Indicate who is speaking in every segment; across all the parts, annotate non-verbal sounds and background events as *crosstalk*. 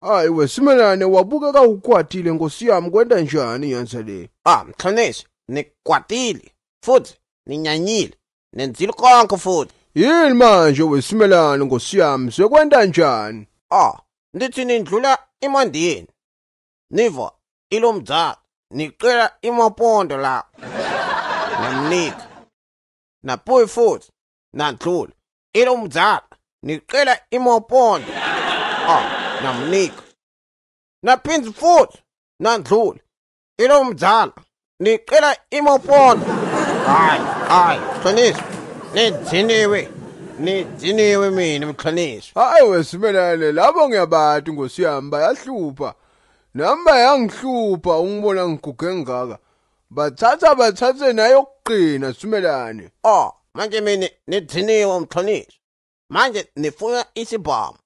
Speaker 1: hayi wesimelane wabukeka ukwatile nkosi yami kwenda njani yenza le
Speaker 2: Ah, mxolisi, nikwatile futhi ninyanyile. Nenzile konke futhi.
Speaker 1: yini manje wesimelane nkosi yami sekwenda njani
Speaker 2: Ah, ndithi nindlula imandini. Niva ilomdzala, niqela imapondo la. Namnika. Napuyi futhi nandlula. Ilomdzala, niqela imapondo. Ah, namnika. Naphinzi futhi nandlula. Ilomdzala, niqela imapondo. Hayi, hayi, mxolisi. Nidiniwe. Nidiniwe mina mxolisi.
Speaker 1: hayi wesimelane labo ngiyabathi nkosi yami bayahlupha nami bayangihlupha ungibona ngiguge ngaka bathatha bathathe nayokuqina simelane
Speaker 2: Oh, manje mina nidiniwe mxolisi. Manje nifuna isibhamu.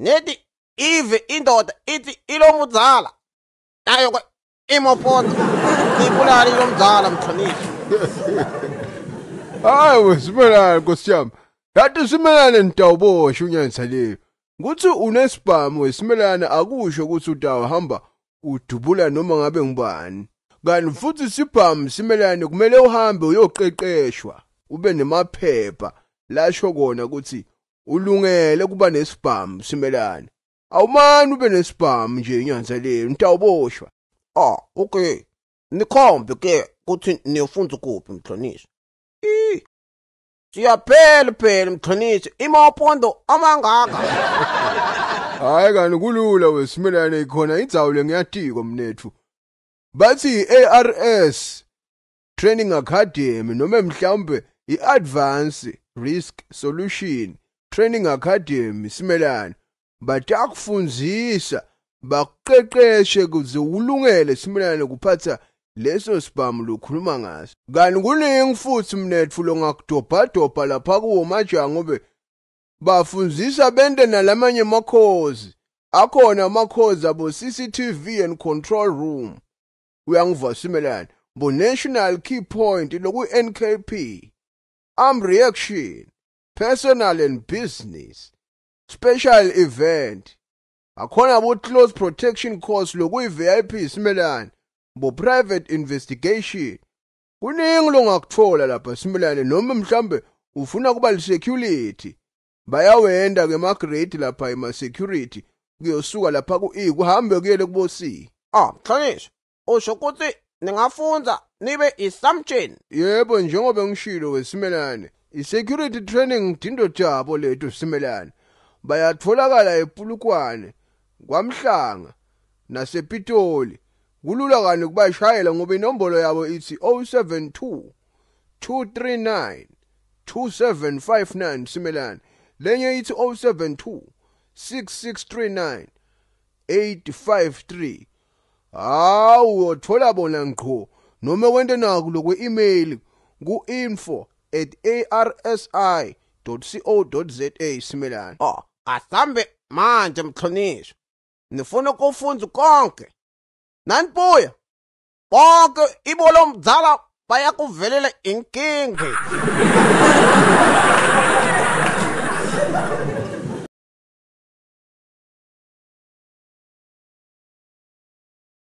Speaker 2: Nethi ive indoda ithi ilomudzala. Nayo ke imopondo. Ibulali lomdzala mxolisi.
Speaker 1: hayi wesimelane nkosi yami yathi simelane nitawubosha unyanisa leyo kuthi unesibhamu wesimelane akusho ukuthi utawuhamba udubula noma ngabe ngubani kanti futhi isibhamu simelane kumele uhambe uyoqeqeshwa ube nemaphepha lasho kona ukuthi ulungele kuba nesibhamu simelane awumani ube nesibhamu nje inyanza leyo nitawuboshwa
Speaker 2: Oh, okay. Nikhombe ke ukuthi niyofunda kuphi mxolisi. Eh. Siyaphela phela mxolisi. Imopondo amangaka. *laughs*
Speaker 1: hayi kani kulula wesimelane khona indzawo lengiyatiko mnethu bathi i-ARS Training Academy noma mhlawumbe i-Advance Risk Solution Training Academy simelane. Batakufundzisa bakuqeqeshe kuze ulungele simelane kuphatha leso sibhamu lokhuluma ngaso. Kanti kuningi futhi mnetfu longakudobhadobha lapha kuwo maja ngobe bafundzisa bente nalamanye amakhozi. Akhona amakhozi abo CCTV and control room. Uyangiva simelane? Bo national key point loku NKP arm reaction. Personal and business special event akhona bo close protection course lokuyi VIP simelane bo private investigation kuningi longakuthola lapha simelane noma mhlambe ufuna kuba security bayawenda ke magrade lapha ema security kuyosuka lapha ku E kuhambe kuyele kubo C
Speaker 2: Ah, mxolisi. Usho ukuthi ningafunza nibe isamtsheni.
Speaker 1: yebo njengoba ngishilo wesimelane i-security training dindo jabo lethu simelane. Bayatholakala epulukwane kwamhlanga nasepitoli. Kulula kani kubashayela ngoba inombolo yabo ithi 072 239 2759 simelane. Lenye ithi 072 6639 853 hawu uyothola bona ngqo. Noma wente naku lokwe-email ku-info at arsi.co.za simelane
Speaker 2: Oh, asambe manje mxolisi. Nifuna ukufunza konke. Nanibuya. Bonke ibolo mdzala bayakuvelela inkingi. *laughs*